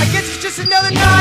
I guess it's just another night.